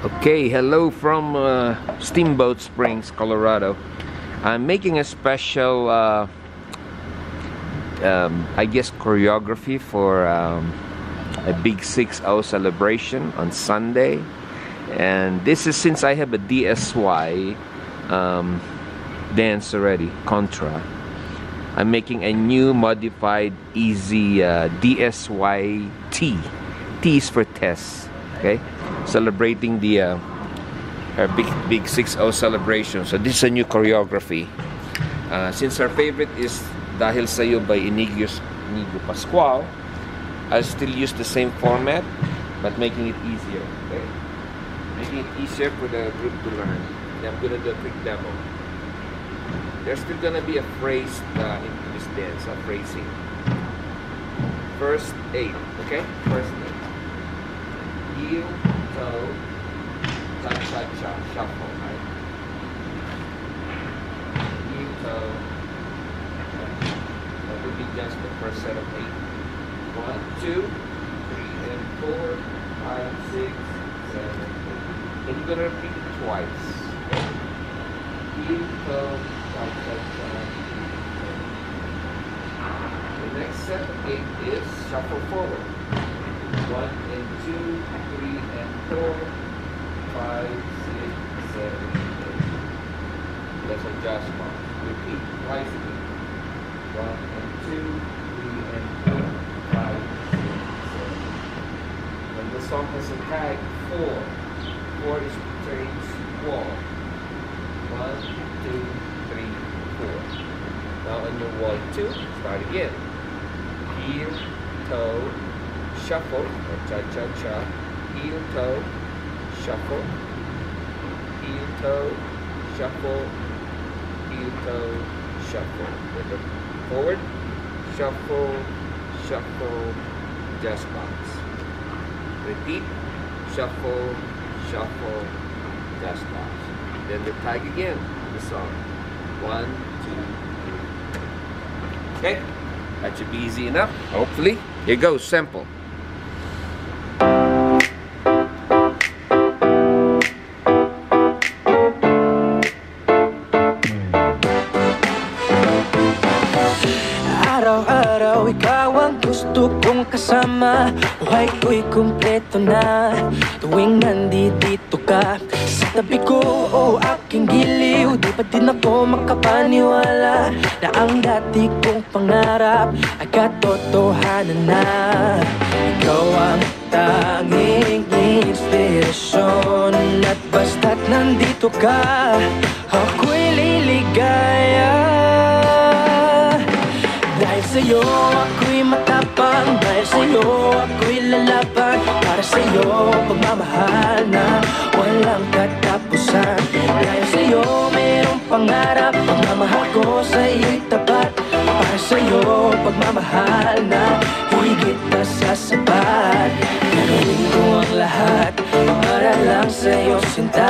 Okay, hello from uh, Steamboat Springs, Colorado. I'm making a special, uh, um, I guess, choreography for um, a big 6-0 celebration on Sunday. And this is since I have a DSY um, dance already, Contra. I'm making a new modified easy uh, DSY T. T is for Tess, okay? celebrating the uh, our big big 6-0 celebration. So this is a new choreography. Uh, since our favorite is Dahil Sa'yo by Inigo, Inigo Pascual, I'll still use the same format but making it easier. Okay? Making it easier for the group to learn. And I'm gonna do a quick demo. There's still gonna be a phrase uh, into this dance, a phrasing. First eight, okay? First eight. Heel, toe, cha cha cha, shuffle, right? Heel, toe, that would be just the first set of eight. One, two, three, and four, five, six, seven, eight. And you're gonna repeat it twice. Okay? Heel, toe, cha cha cha. The next set of eight is shuffle forward. One and two, three and four, five, six, seven, eight. Let's adjust one. Repeat twice again. One and two, three and four, five, six, seven. When the song has a tag, four. Four is change wall. One, two, three, four. Now on your wall two, start again. Heel, toe, shuffle, or cha-cha-cha, heel, toe, shuffle, heel, toe, shuffle, heel, toe, shuffle. Then the forward, shuffle, shuffle, just bounce. Repeat, shuffle, shuffle, just bounce. Then the tag again, the song. One, two, three. Okay, that should be easy enough, hopefully. Here goes, simple. Araw-araw ikaw ang gusto kong kasama. Buhay ko'y kumpleto na. Tuwing nandito ka Sa tabi ko o aking giliw Di pa din ako makapaniwala Na ang dati kong pangarap Ay katotohanan na. Ikaw ang tanging inspirasyon At basta't nandito ka Ako'y sa'yo pagmamahal na walang katapusan. Dahil sa'yo mayroong pangarap. Pagmamahal ko sa'yo'y tapat. Para sa'yo pagmamahal na higit pa sa sapat Gagawin ko ang lahat Para lang sa'yo sinta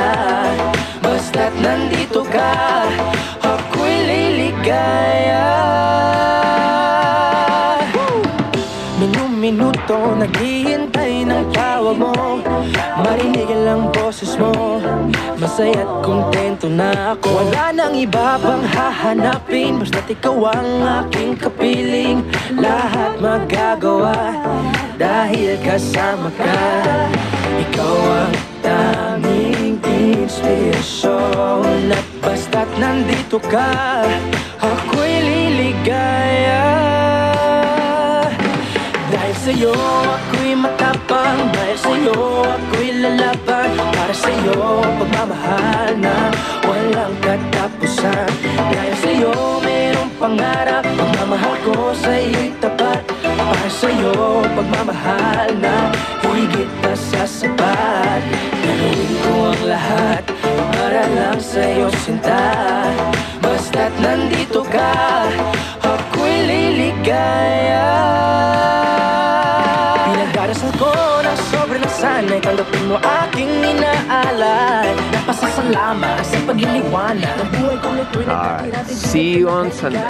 Basta't nandito ka Ako'y liligaya. Minuto naghihintay tawag mo. Marinig ang boses mo. Masaya't kontento na ako. Wala nang iba pang hahanapin. Basta't ikaw ang aking kapiling. Lahat magagawa Dahil kasama ka. Ikaw ang tanging inspirasyon. At basta't nandito ka Ako'y liligaya. Dahil sa'yo sa'yo ako'y lalaban Para sa'yo pagmamahal na walang katapusan. Dahil sa'yo mayroong pangarap Pagmamahal ko sa'yo'y tapat. Para sa'yo pagmamahal na higit pa sa sapat. Gagawin ko ang lahat Para lang sa'yo sinta Basta't nandito ka Ako'y liligaya sanay Tanggapin mo aking inaalay. Napasasalamat sa pagliliwanag Ng buhay kong ito'y Alright, see you on Sunday.